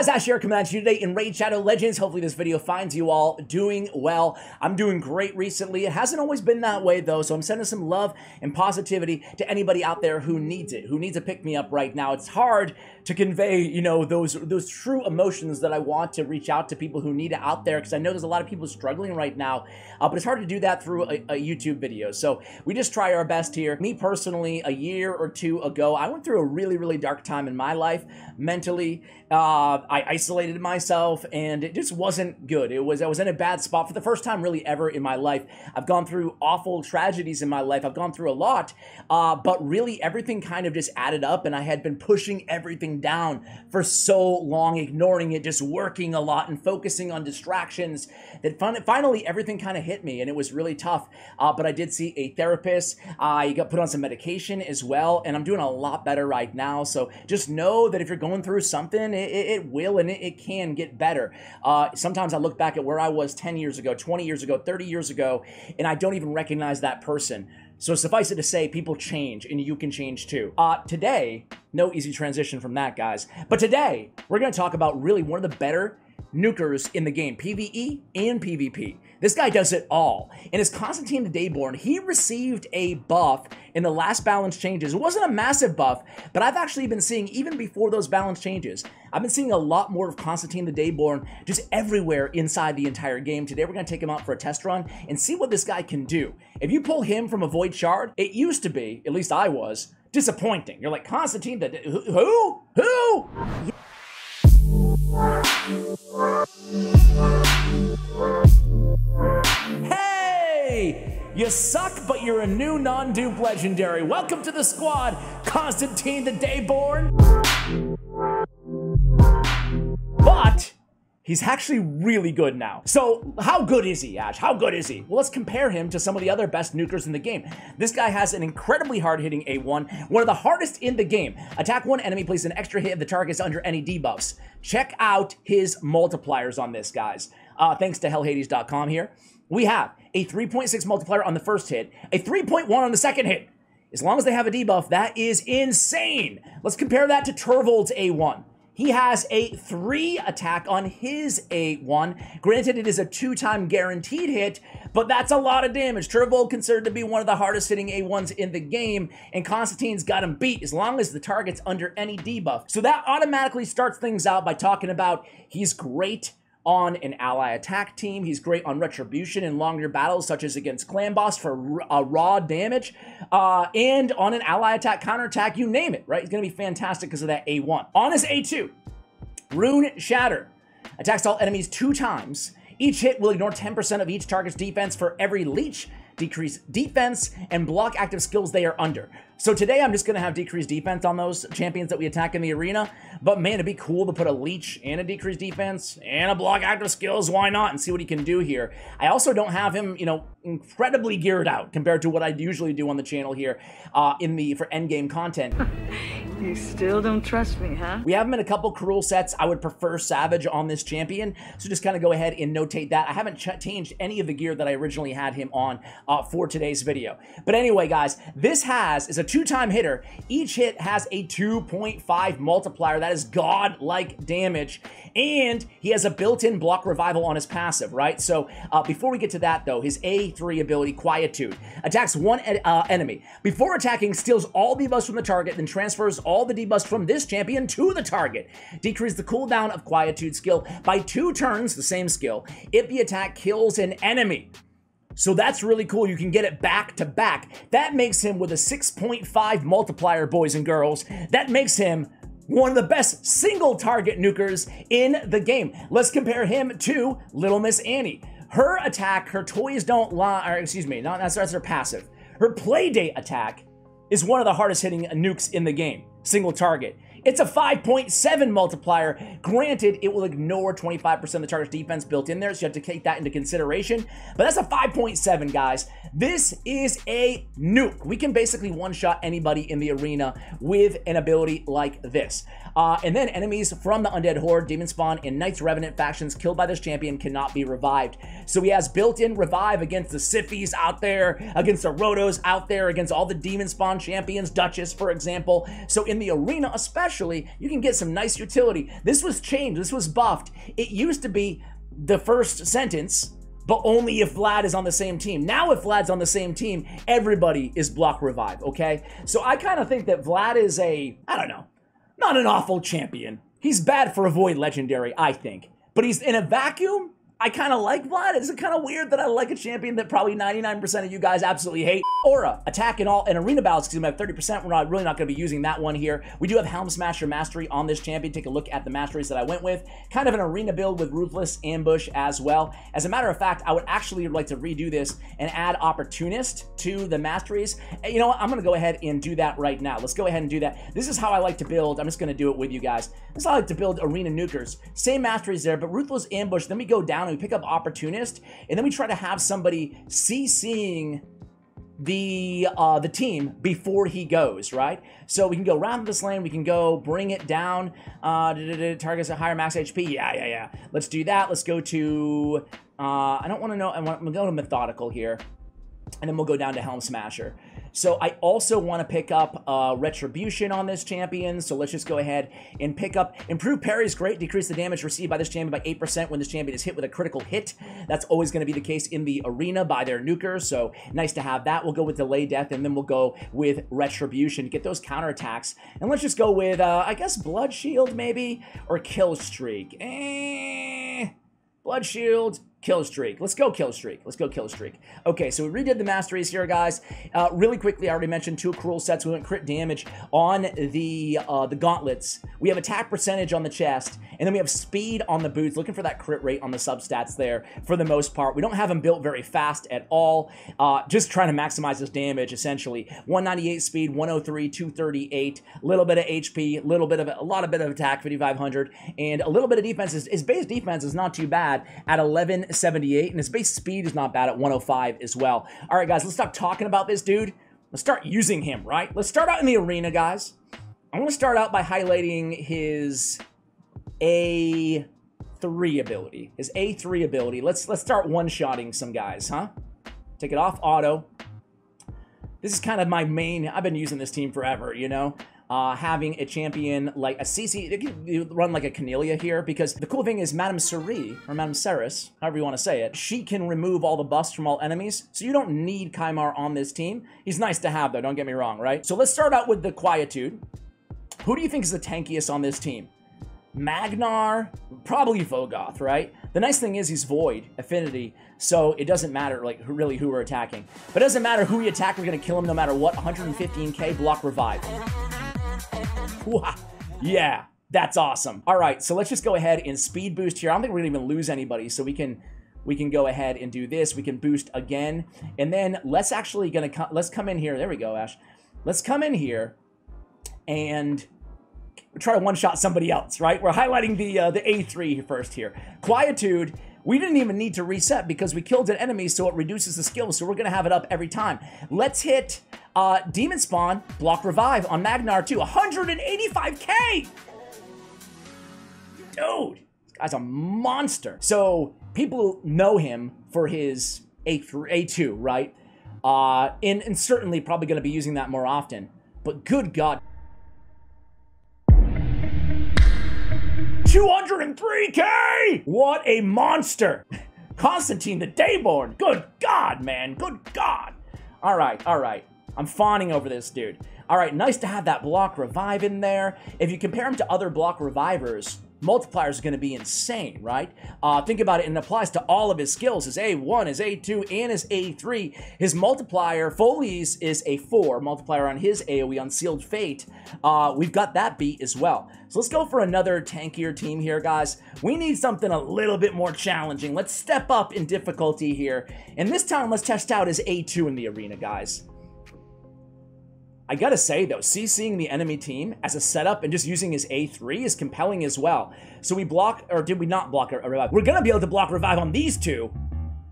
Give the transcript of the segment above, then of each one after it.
guys, Ash here coming at you today in Raid Shadow Legends. Hopefully this video finds you all doing well. I'm doing great recently. It hasn't always been that way though, so I'm sending some love and positivity to anybody out there who needs it, who needs a pick-me-up right now. It's hard to convey, you know, those those true emotions that I want to reach out to people who need it out there because I know there's a lot of people struggling right now, uh, but it's hard to do that through a, a YouTube video. So we just try our best here. Me personally, a year or two ago, I went through a really, really dark time in my life mentally. Uh, I isolated myself and it just wasn't good. It was I was in a bad spot for the first time really ever in my life. I've gone through awful tragedies in my life. I've gone through a lot, uh, but really everything kind of just added up and I had been pushing everything down for so long, ignoring it, just working a lot and focusing on distractions that finally everything kind of hit me and it was really tough. Uh, but I did see a therapist. I got put on some medication as well and I'm doing a lot better right now. So just know that if you're going through something, it, it will and it, it, can get better. Uh, sometimes I look back at where I was 10 years ago, 20 years ago, 30 years ago, and I don't even recognize that person. So suffice it to say, people change and you can change too. Uh, today, no easy transition from that, guys. But today, we're going to talk about really one of the better nukers in the game, PvE and PvP. This guy does it all. And as Konstantin the Dayborn, he received a buff in the last balance changes. It wasn't a massive buff, but I've actually been seeing, even before those balance changes, I've been seeing a lot more of Konstantin the Dayborn just everywhere inside the entire game. Today we're going to take him out for a test run and see what this guy can do. If you pull him from a Void Shard, it used to be, at least I was, disappointing. You're like, Konstantin the... Who? Who? Hey! You suck, but you're a new non-dupe legendary. Welcome to the squad, Konstantin the Dayborn. But He's actually really good now. So how good is he, Ash? How good is he? Well, let's compare him to some of the other best nukers in the game. This guy has an incredibly hard-hitting A1, one of the hardest in the game. Attack one enemy, place an extra hit if the target is under any debuffs. Check out his multipliers on this, guys. Uh, thanks to hellhades.com here. We have a 3.6 multiplier on the first hit, a 3.1 on the second hit. As long as they have a debuff, that is insane. Let's compare that to Turvold's A1. He has a three attack on his A1. Granted, it is a two time guaranteed hit, but that's a lot of damage. Turvold considered to be one of the hardest hitting A1s in the game, and Konstantin's got him beat as long as the target's under any debuff. So that automatically starts things out by talking about he's great on an ally attack team. He's great on retribution in longer battles, such as against clan boss for uh, raw damage, uh, and on an ally attack, counterattack, you name it, right? He's going to be fantastic because of that A1. On his A2, Rune Shatter attacks all enemies two times. Each hit will ignore 10% of each target's defense for every leech, decrease defense, and block active skills they are under. So today I'm just going to have decreased defense on those champions that we attack in the arena. But man, it'd be cool to put a leech and a decreased defense and a block active skills. Why not? And see what he can do here. I also don't have him, you know, incredibly geared out compared to what I usually do on the channel here uh, in the for endgame content. you still don't trust me, huh? We have him in a couple cruel sets. I would prefer Savage on this champion. So just kind of go ahead and notate that. I haven't changed any of the gear that I originally had him on uh, for today's video. But anyway, guys, this has is a two-time hitter. Each hit has a 2.5 multiplier. That is god-like damage. And he has a built-in block revival on his passive, right? So uh, before we get to that, though, his A3 ability, Quietude, attacks one uh, enemy. Before attacking, steals all debuffs from the target, then transfers all the debuffs from this champion to the target. Decrease the cooldown of Quietude skill by two turns, the same skill, if the attack kills an enemy. So that's really cool. You can get it back to back. That makes him with a 6.5 multiplier, boys and girls. That makes him one of the best single target nukers in the game. Let's compare him to Little Miss Annie. Her attack, her toys don't lie, or excuse me, not that's, that's her passive. Her playdate attack is one of the hardest hitting nukes in the game, single target. It's a 5.7 multiplier. Granted, it will ignore 25% of the target's defense built in there, so you have to take that into consideration. But that's a 5.7, guys. This is a nuke. We can basically one-shot anybody in the arena with an ability like this. Uh, and then enemies from the Undead Horde, Demon Spawn, and Knights Revenant factions killed by this champion cannot be revived. So he has built-in revive against the Siphies out there, against the Rotos out there, against all the Demon Spawn champions, Duchess, for example. So in the arena especially, you can get some nice utility. This was changed. This was buffed. It used to be the first sentence but only if Vlad is on the same team. Now, if Vlad's on the same team, everybody is block revive, okay? So I kind of think that Vlad is a, I don't know, not an awful champion. He's bad for avoid legendary, I think. But he's in a vacuum, I kind of like Vlad. Is it kind of weird that I like a champion that probably 99% of you guys absolutely hate? Aura, attack and all and arena battles because we have 30%. We're not really not going to be using that one here. We do have Helm Smasher Mastery on this champion. Take a look at the masteries that I went with. Kind of an arena build with Ruthless Ambush as well. As a matter of fact, I would actually like to redo this and add Opportunist to the masteries. You know what? I'm going to go ahead and do that right now. Let's go ahead and do that. This is how I like to build. I'm just going to do it with you guys. This is how I like to build arena nukers. Same masteries there, but Ruthless Ambush. Then we go down and we pick up Opportunist, and then we try to have somebody CCing the uh, the team before he goes, right? So we can go round this lane, we can go bring it down, uh, targets a higher max HP. Yeah, yeah, yeah. Let's do that. Let's go to, uh, I don't want to know, I'm to go to Methodical here, and then we'll go down to Helm Smasher. So I also want to pick up uh, Retribution on this champion. So let's just go ahead and pick up Improve Parry is great. Decrease the damage received by this champion by 8% when this champion is hit with a critical hit. That's always going to be the case in the arena by their nuker. So nice to have that. We'll go with Delay Death and then we'll go with Retribution to get those counterattacks. And let's just go with, uh, I guess, Blood Shield maybe or Kill Streak. Eh, Blood Shield, Kill streak. Let's go kill streak. Let's go kill streak. Okay, so we redid the masteries here, guys. Uh, really quickly, I already mentioned two cruel sets. We went crit damage on the uh, the gauntlets. We have attack percentage on the chest, and then we have speed on the boots. Looking for that crit rate on the substats there for the most part. We don't have them built very fast at all. Uh, just trying to maximize this damage essentially. 198 speed, 103, 238, a little bit of HP, little bit of a lot of bit of attack, 5500, and a little bit of defense. His, his base defense is not too bad at 11. 78, and his base speed is not bad at 105 as well. All right, guys, let's stop talking about this dude. Let's start using him, right? Let's start out in the arena, guys. I want to start out by highlighting his A3 ability. His A3 ability. Let's let's start one-shotting some guys, huh? Take it off auto. This is kind of my main, I've been using this team forever, you know? Uh, having a champion like a CC, you run like a Cornelia here, because the cool thing is Madame Suri, or Madame Ceres, however you want to say it, she can remove all the buffs from all enemies, so you don't need Kymar on this team. He's nice to have though, don't get me wrong, right? So let's start out with the Quietude. Who do you think is the tankiest on this team? Magnar, probably Vogoth, right? The nice thing is he's Void, Affinity, so it doesn't matter like really who we're attacking. But it doesn't matter who we attack, we're to kill him no matter what. 115k, block revive. Yeah, that's awesome. All right, so let's just go ahead and speed boost here. I don't think we're gonna even lose anybody, so we can we can go ahead and do this. We can boost again, and then let's actually gonna come. Let's come in here. There we go, Ash. Let's come in here and try to one shot somebody else. Right? We're highlighting the uh, the A3 first here. Quietude. We didn't even need to reset because we killed an enemy, so it reduces the skill. So we're gonna have it up every time. Let's hit uh, Demon Spawn, block revive on Magnar too. 185k! Dude, this guy's a monster. So people know him for his A3, A2, right? Uh, and, and certainly probably going to be using that more often. But good God. 203k! What a monster! Konstantin the Dayborn. Good God, man. Good God. All right, all right. I'm fawning over this dude. All right, nice to have that block revive in there. If you compare him to other block revivers, multiplier is going to be insane, right? Uh, think about it, and it applies to all of his skills. His A1, his A2, and his A3. His multiplier, Foli's is a 4, multiplier on his AoE on Sealed Fate. Uh, we've got that beat as well. So let's go for another tankier team here, guys. We need something a little bit more challenging. Let's step up in difficulty here. And this time, let's test out his A2 in the arena, guys. I gotta say though, CCing the enemy team as a setup and just using his A3 is compelling as well. So we block, or did we not block a, revive? We're gonna be able to block revive on these two.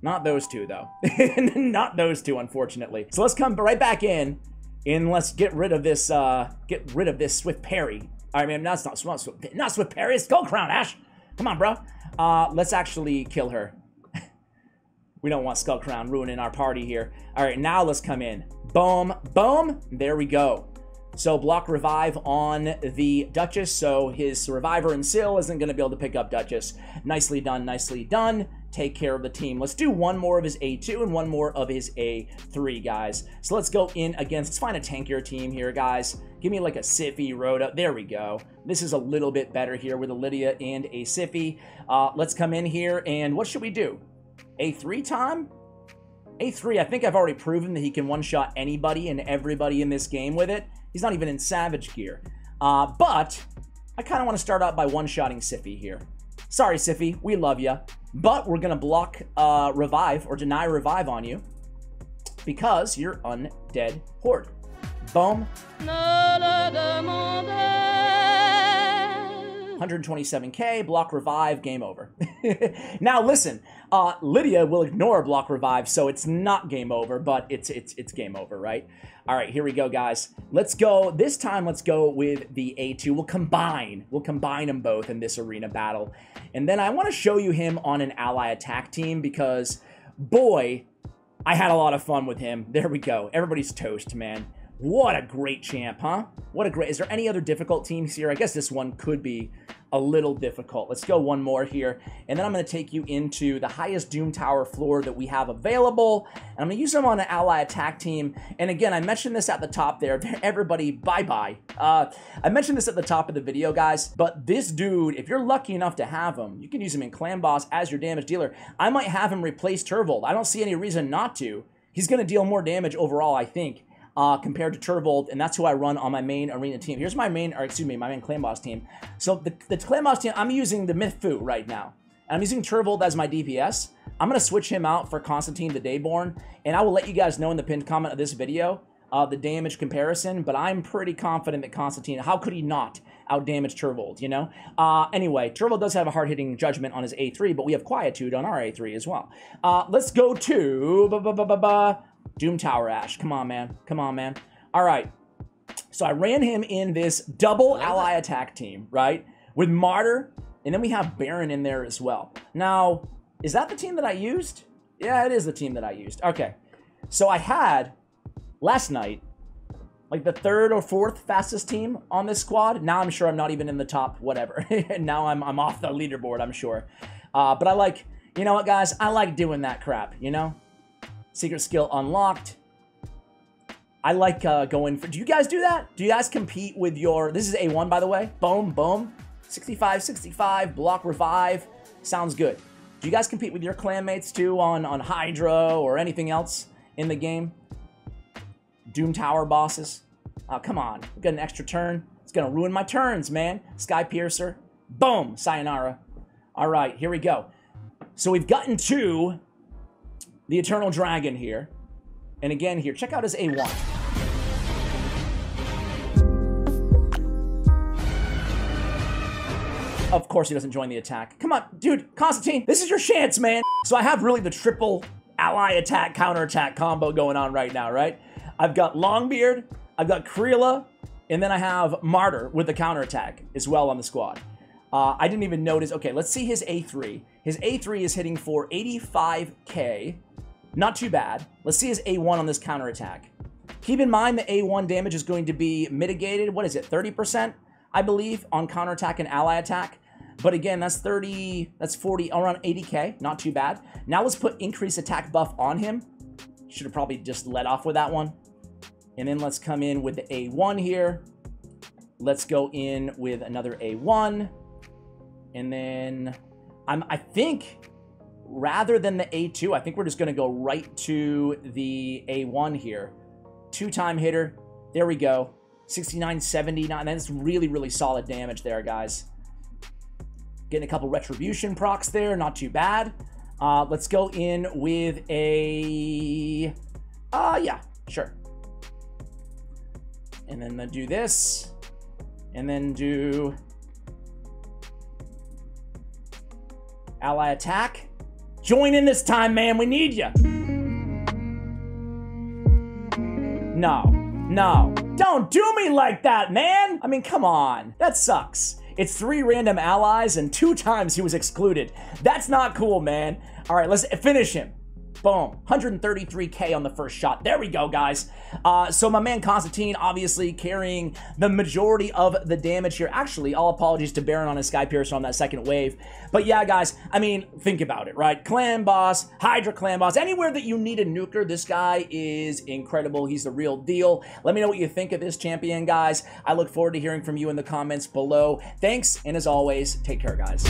Not those two though. not those two, unfortunately. So let's come right back in and let's get rid of this, uh, get rid of this Swift Parry. Right, man, that's not, not, not Swift Parry. It's Crown, Ash. Come on, bro. Uh, let's actually kill her. We don't want Skull Crown ruining our party here. All right, now let's come in. Boom, boom. There we go. So block revive on the Duchess, so his Reviver and Syl isn't going to be able to pick up Duchess. Nicely done, nicely done. Take care of the team. Let's do one more of his A2 and one more of his A3, guys. So let's go in against, let's find a tankier team here, guys. Give me like a Siphi, Rhoda. There we go. This is a little bit better here with a Lydia and a Siphi. Uh, let's come in here, and what should we do? A3 time? A3, I think I've already proven that he can one-shot anybody and everybody in this game with it. He's not even in Savage gear. Uh, but I kind of want to start out by one-shotting Siphi here. Sorry, Siphi, we love you. But we're going to block uh, Revive or deny Revive on you because you're Undead Horde. Boom. 127k, block revive, game over. now listen, uh, Lydia will ignore block revive, so it's not game over, but it's it's it's game over, right? All right, here we go, guys. Let's go. This time, let's go with the A2. We'll combine. We'll combine them both in this arena battle, and then I want to show you him on an ally attack team because, boy, I had a lot of fun with him. There we go. Everybody's toast, man. What a great champ, huh? What a great... Is there any other difficult teams here? I guess this one could be a little difficult. Let's go one more here. And then I'm going to take you into the highest Doom Tower floor that we have available. And I'm going to use them on an ally attack team. And again, I mentioned this at the top there. Everybody, bye-bye. Uh, I mentioned this at the top of the video, guys. But this dude, if you're lucky enough to have him, you can use him in Clan Boss as your damage dealer. I might have him replace Turvold. I don't see any reason not to. He's going to deal more damage overall, I think uh, compared to Turvold, and that's who I run on my main arena team. Here's my main, or excuse me, my main Clan Boss team. So the, the Clan Boss team, I'm using the Myth-Fu right now. And I'm using Turvold as my DPS. I'm going to switch him out for Konstantin the Dayborn, and I will let you guys know in the pinned comment of this video uh, the damage comparison, but I'm pretty confident that Konstantin, how could he not outdamage Turvold, you know? Uh, anyway, Turvold does have a hard-hitting judgment on his A3, but we have Quietude on our A3 as well. Uh, let's go to... Ba -ba -ba Doom Tower Ash. Come on, man. Come on, man. All right. So I ran him in this double ally attack team, right? With Martyr, and then we have Baron in there as well. Now, is that the team that I used? Yeah, it is the team that I used. Okay. So I had, last night, like the third or fourth fastest team on this squad. Now I'm sure I'm not even in the top whatever. And now I'm, I'm off the leaderboard, I'm sure. Uh, but I like, you know what, guys? I like doing that crap, you know? Secret skill unlocked. I like uh, going for... Do you guys do that? Do you guys compete with your... This is A1, by the way. Boom, boom. 65, 65, block revive. Sounds good. Do you guys compete with your clanmates, too, on, on Hydra or anything else in the game? Doom Tower bosses? Oh, come on. We got an extra turn. It's going to ruin my turns, man. Sky Piercer. Boom. Sayonara. All right, here we go. So we've gotten to the Eternal Dragon here. And again here, check out his A1. Of course he doesn't join the attack. Come on, dude, Konstantin, this is your chance, man. So I have really the triple ally attack, counter attack combo going on right now, right? I've got Longbeard, I've got Kreela, and then I have Martyr with the counter attack as well on the squad. Uh, I didn't even notice. Okay, let's see his A3. His A3 is hitting for 85k. Not too bad. Let's see his A1 on this counterattack. Keep in mind the A1 damage is going to be mitigated. What is it? 30%, I believe, on counterattack and ally attack. But again, that's 30, that's 40, around 80k. Not too bad. Now let's put increased attack buff on him. Should have probably just let off with that one. And then let's come in with the A1 here. Let's go in with another A1. And then I'm, I think rather than the A2, I think we're just going to go right to the A1 here. Two-time hitter. There we go. 69, 79. That's really, really solid damage there, guys. Getting a couple Retribution procs there. Not too bad. Uh, let's go in with a... Uh, yeah, sure. And then do this. And then do... Ally attack. Join in this time, man. We need you. No. No. Don't do me like that, man! I mean, come on. That sucks. It's three random allies, and two times he was excluded. That's not cool, man. All right, let's finish him. Boom. 133k on the first shot. There we go, guys. Uh, so my man Konstantin obviously carrying the majority of the damage here. Actually, all apologies to Baron on his Sky Piercer on that second wave. But yeah, guys, I mean, think about it, right? Clan Boss, Hydra Clan Boss, anywhere that you need a nuker, this guy is incredible. He's the real deal. Let me know what you think of this champion, guys. I look forward to hearing from you in the comments below. Thanks, and as always, take care, guys.